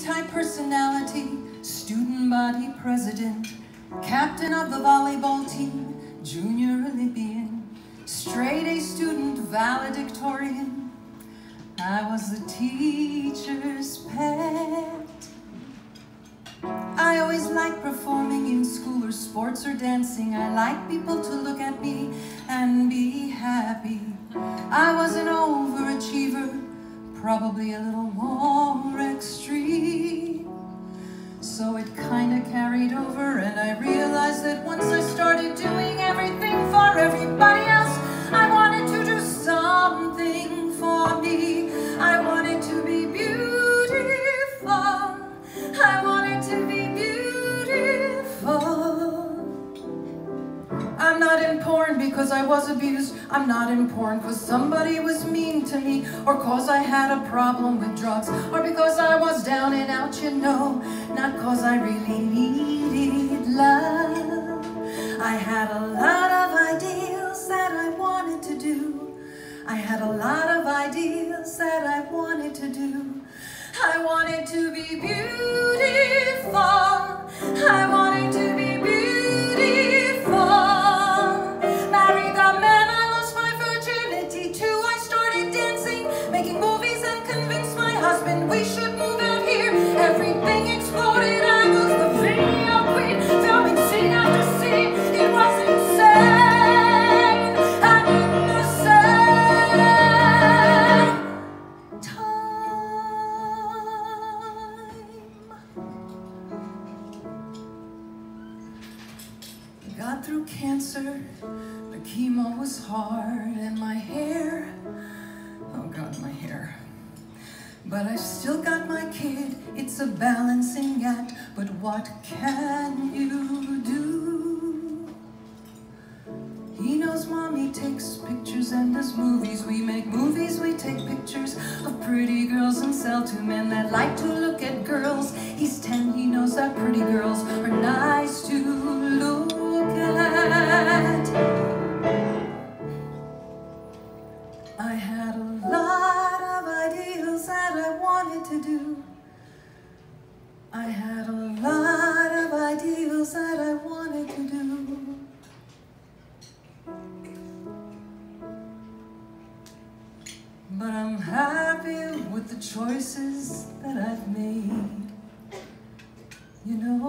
A-type personality, student body president, captain of the volleyball team, junior Olympian, straight A student valedictorian. I was the teacher's pet. I always liked performing in school or sports or dancing. I like people to look at me and be happy. I was an overachiever, probably a little more extreme. So it kinda carried over and I realized that once I started doing everything for everybody porn because I was abused. I'm not in porn because somebody was mean to me or cause I had a problem with drugs or because I was down and out, you know, not cause I really needed love. I had a lot of ideals that I wanted to do. I had a lot of ideals that I wanted to do. I wanted to be beautiful. Through cancer, the chemo was hard, and my But I still got my kid, it's a balancing act, but what can you do? He knows mommy takes pictures and does movies. We make movies, we take pictures of pretty girls and sell to men that like to look at girls. He's 10, he knows that pretty girls wanted to do. I had a lot of ideals that I wanted to do. But I'm happy with the choices that I've made. You know.